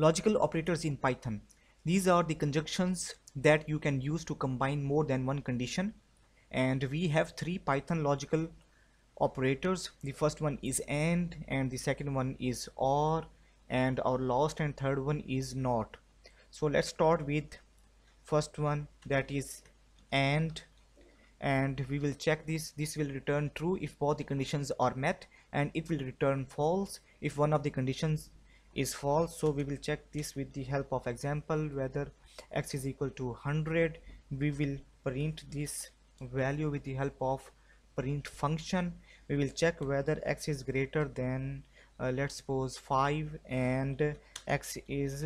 Logical operators in Python. These are the conjunctions that you can use to combine more than one condition. And we have three Python logical operators. The first one is AND and the second one is OR and our last and third one is NOT. So let's start with first one that is AND and we will check this this will return true if both the conditions are met and it will return false if one of the conditions is false so we will check this with the help of example whether x is equal to 100 we will print this value with the help of print function. We will check whether x is greater than uh, let's suppose 5 and x is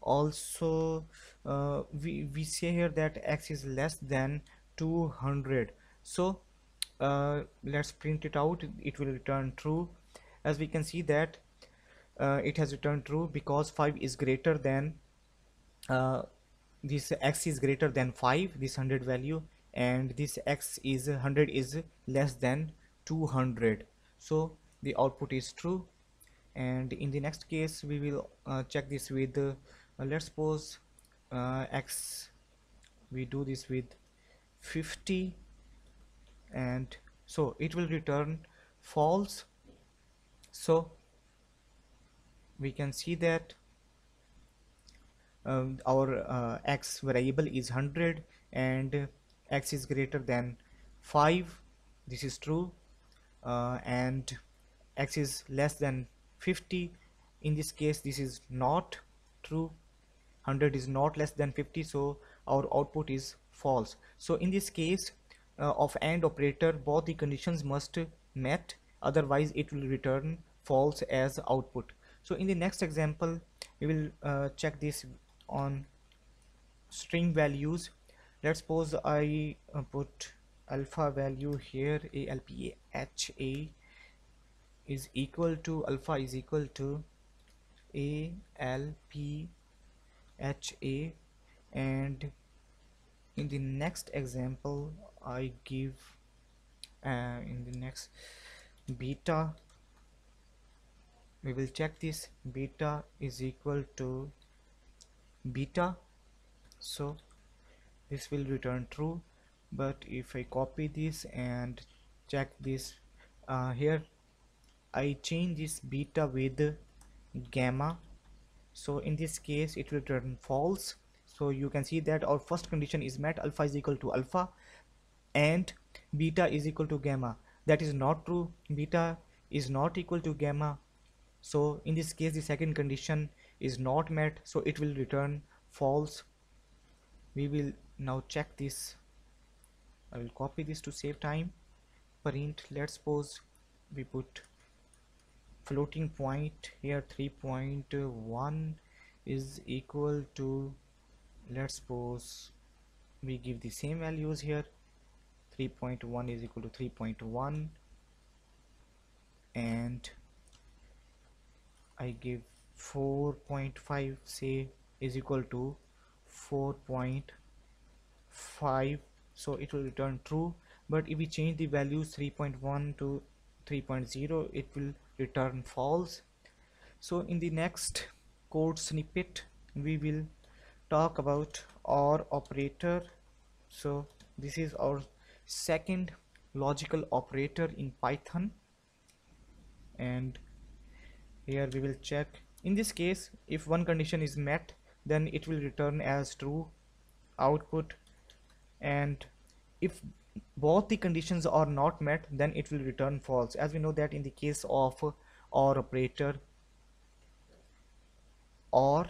also uh, we, we say here that x is less than 200 so uh, let's print it out. It will return true. As we can see that uh, it has returned true because 5 is greater than uh, this x is greater than 5 this 100 value and this x is 100 is less than 200 so the output is true. And in the next case we will uh, check this with uh, let's suppose uh, x we do this with 50 and so it will return false. So we can see that um, our uh, x variable is 100 and x is greater than 5 this is true. Uh, and x is less than 50 in this case this is not true. 100 is not less than 50 so our output is false. So in this case uh, of AND operator both the conditions must met. Otherwise it will return false as output so in the next example we will uh, check this on string values. Let's suppose I uh, put alpha value here a l p h a is equal to alpha is equal to a l p h a. And in the next example I give uh, in the next beta we will check this. Beta is equal to beta. So this will return true. But if I copy this and check this uh, here I change this beta with gamma. So in this case it will return false. So you can see that our first condition is met. Alpha is equal to alpha. And beta is equal to gamma. That is not true. Beta is not equal to gamma so in this case the second condition is not met. So it will return false. We will now check this. I will copy this to save time. Print let's suppose we put floating point here 3.1 is equal to let's suppose we give the same values here. 3.1 is equal to 3.1 and I give 4.5 say is equal to 4.5 so it will return true. But if we change the values 3.1 to 3.0 it will return false. So in the next code snippet we will talk about OR operator. So this is our second logical operator in Python. And here we will check. In this case if one condition is met then it will return as true output. And if both the conditions are not met then it will return false. As we know that in the case of OR operator OR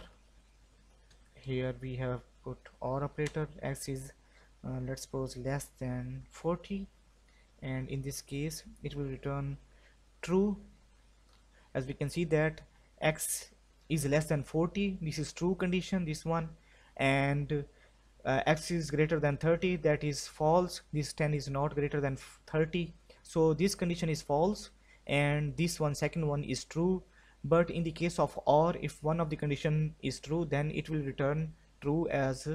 here we have put OR operator x is uh, let's suppose less than 40 and in this case it will return true as we can see that x is less than 40 this is true condition this one and uh, x is greater than 30 that is false this 10 is not greater than 30 so this condition is false and this one second one is true. But in the case of OR if one of the condition is true then it will return true as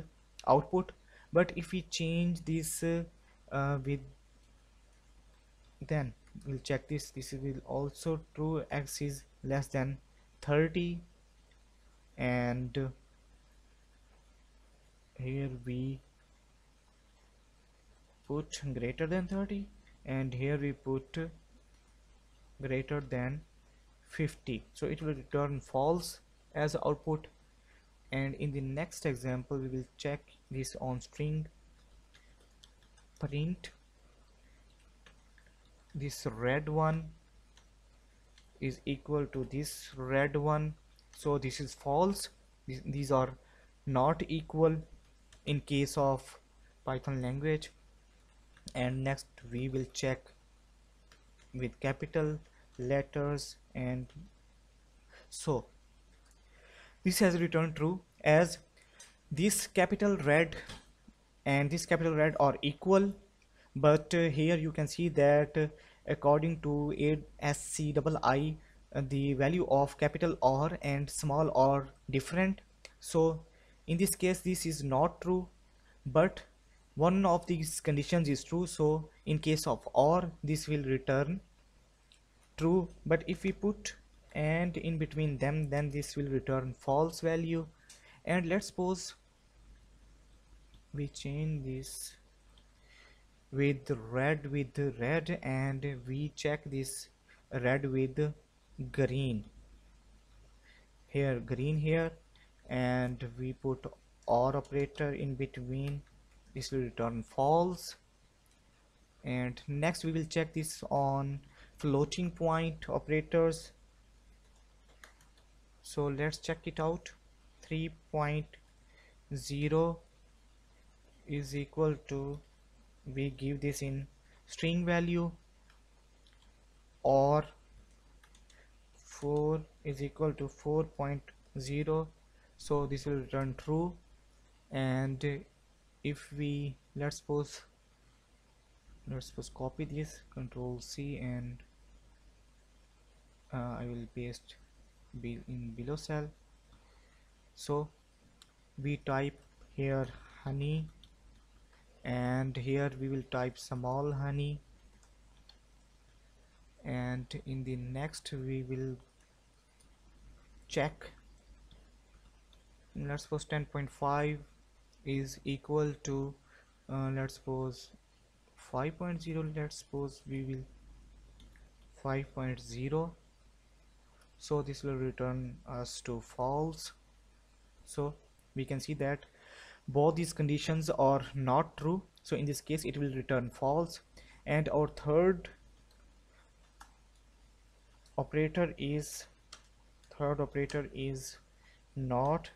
output. But if we change this uh, uh, with then we'll check this this will also true. X is less than 30 and here we put greater than 30 and here we put greater than 50 so it will return false as output. And in the next example we will check this on string print this red one is equal to this red one. So this is false. These, are not equal in case of python language. And next we will check with capital letters and so. This has returned true as this capital red and this capital red are equal but uh, here you can see that uh, according to ASCII uh, the value of capital R and small r different. So in this case this is not true. But one of these conditions is true. So in case of OR this will return true. But if we put and in between them then this will return false value. And let's suppose we change this with red with red and we check this red with green. Here green here and we put OR operator in between. This will return false. And next we will check this on floating point operators. So let's check it out. 3.0 is equal to we give this in string value or 4 is equal to 4.0 so this will return true. And if we let's suppose let's suppose copy this control C and uh, I will paste in below cell. So we type here honey and here we will type small honey. And in the next we will check. Let's suppose 10.5 is equal to uh, let's suppose 5.0 let's suppose we will 5.0 so this will return us to false. So we can see that both these conditions are not true. So in this case it will return false. And our third operator is third operator is not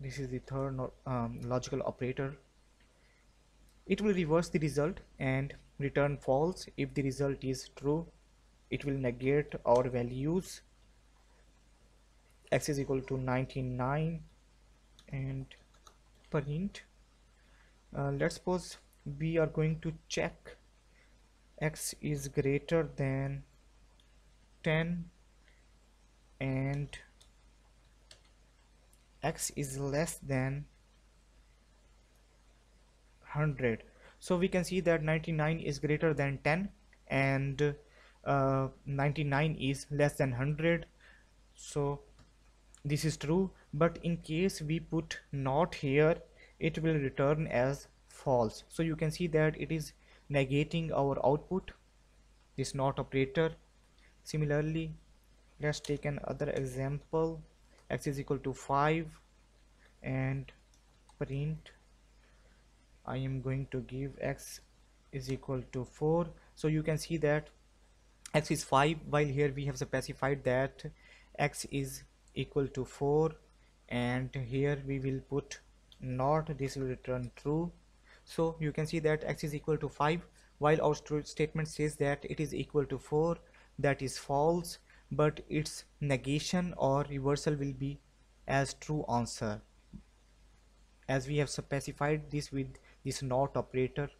this is the third um, logical operator. It will reverse the result and return false. If the result is true it will negate our values. X is equal to 99 and print. Uh, let's suppose we are going to check x is greater than 10 and x is less than 100 so we can see that 99 is greater than 10 and uh, 99 is less than 100 so this is true but in case we put not here it will return as false. So you can see that it is negating our output. This not operator. Similarly let's take another example. X is equal to 5 and print. I am going to give x is equal to 4 so you can see that x is 5 while here we have specified that x is equal to 4 and here we will put not this will return true. So you can see that x is equal to 5 while our statement says that it is equal to 4 that is false but its negation or reversal will be as true answer. As we have specified this with this not operator